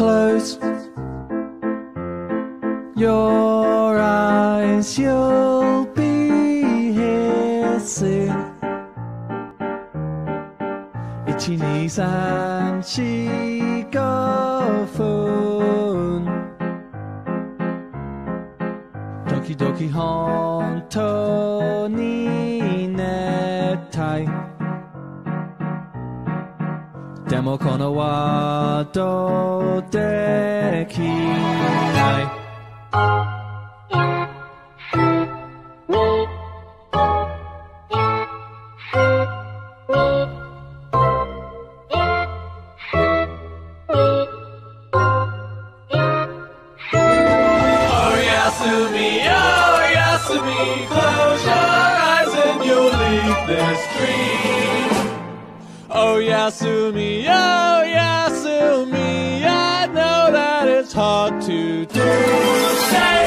Close your eyes, you'll be here soon. Ichi ni san shi go fun. Doki doki hontou ni nettai. でもこのワードできないおやすみおやすみ Close your eyes and you'll leave this dream Oh, Yasumi, oh, Yasumi, I know that it's hard to do.